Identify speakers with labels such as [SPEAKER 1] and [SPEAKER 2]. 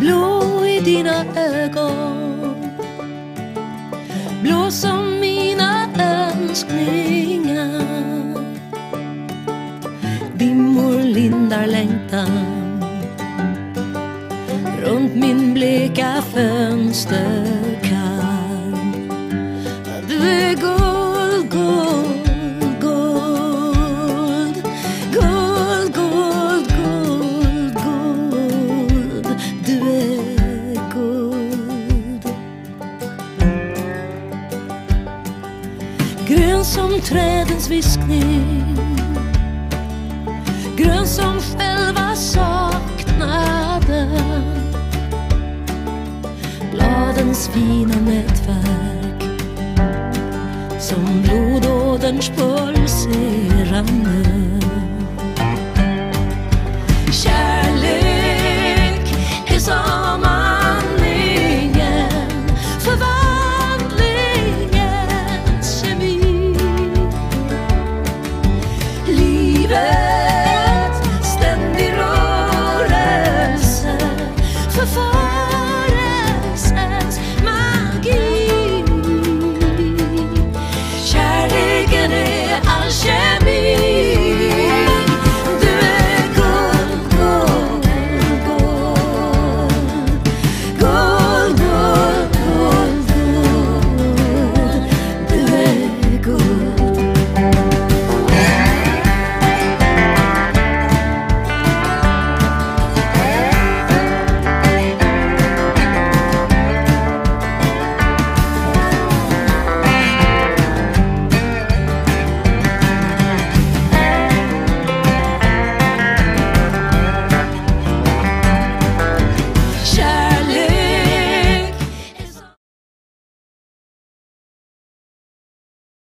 [SPEAKER 1] blå i dina ögon. Blå som mina önskningar. Dimmor lindar längtan. Runt min bleka fönster. Grön som trädens viskning. Grön som själva saknaden. Bladens fina nätverk. Som blodåderns pulserande Kär